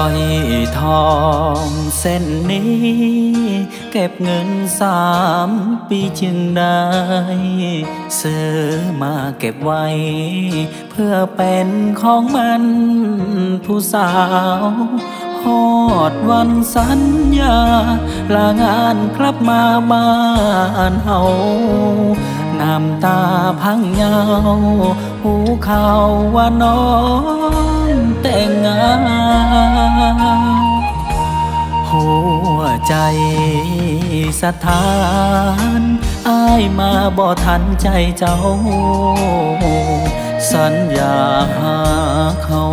อยทองเส้นนี้ เก็บเงินสามปีจึงได้ ซื้อมาเก็บไว้ เพื่อเป็นของมันผู้สาวหอดวันสัญญา ลางานกลับมาบ้านเฮาน้ำตาพังเงา หูเข่าวว่าน้องแต่ง ใจสถานอายมาบ่ทันใจเจ้า สัญญาหาเขา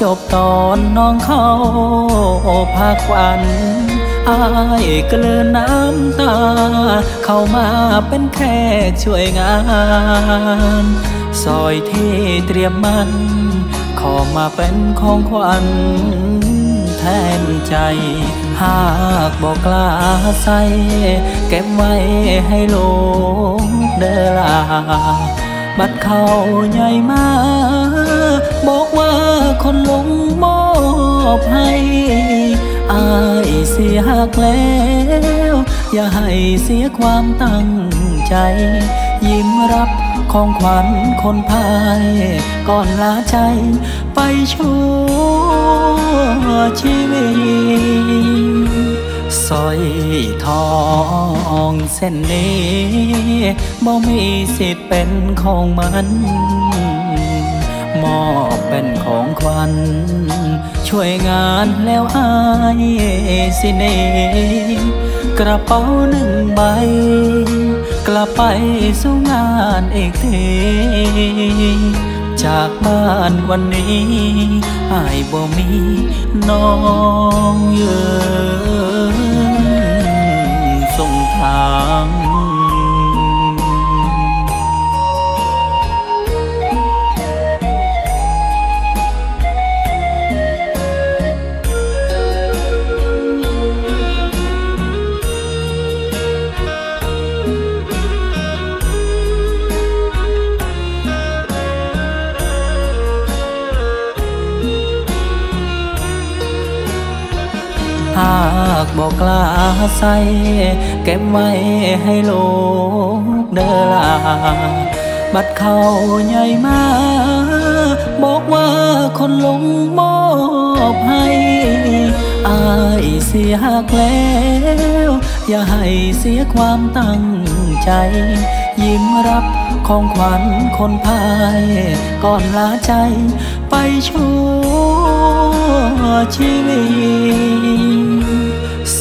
จบตอนน้องเขาพักวันอายกลืนน้ำตา เข้ามาเป็นแค่ช่วยงานซอยที่เตรียมมัน ขอมาเป็นของขวัญ นใจ หากบอกกล้าใส่เก็บไว้ให้ลูกเดลา บัดเขาใหญ่มา บอกว่าคนลงมอบให้อายเสียหักแล้ว อย่าให้เสียความตั้งใจ ยิ้มรับ ของขวัญคนพายก่อนลาใจไปชั่วชีวิตสร้อยทองเส้นนี้บ่มีสิทธิ์เป็นของมันมอบเป็นของขวัญช่วยงานแล้วอายสิเน กระเป๋าหนึ่งใบ กลับไปสู่งานอีกทีจากบ้านวันนี้อายบ่มีน้องเยอากบอกกล้าใส่เก็บไว้ให้ลูกเดอลาบัดเขาใหญ่มา บอกว่าคนลงมอบให้อายเสียหักแล้ว อย่าให้เสียความตั้งใจ ยิ้มรับของขวัญคนพาย ก่อนลาใจไปชั่วชีวิต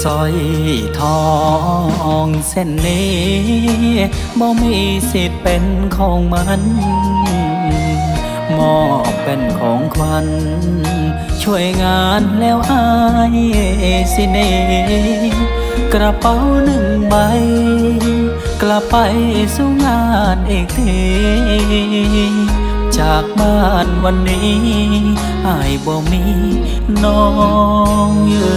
สร้อยทองเส้นนี้บ่มีสิทธิ์เป็นของมัน มอบเป็นของขวัญช่วยงานแล้วอายสิเนกระเป๋าหนึ่งใบ กลับไปสู่งานอีกทีจากบ้านวันนี้อายบ่มีน้องเยื